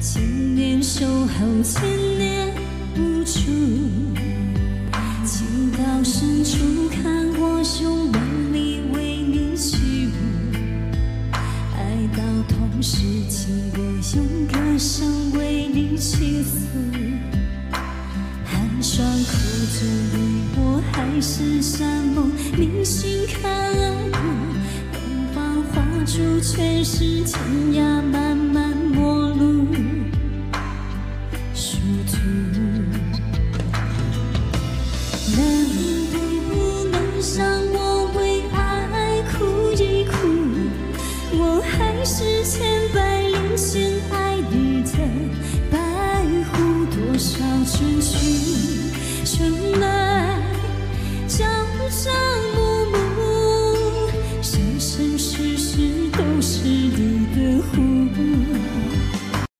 千年守候，千年无助。情到深处，看我用万里为你起舞。爱到痛时，情我用歌声为你倾诉。寒霜苦着你，我海誓山盟，铭心刻骨。东方花烛，全是天涯。殊途能不能让我为爱哭一哭我还是千百年前爱你的白狐多少春秋春来